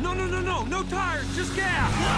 No, no, no, no! No tires! Just gas!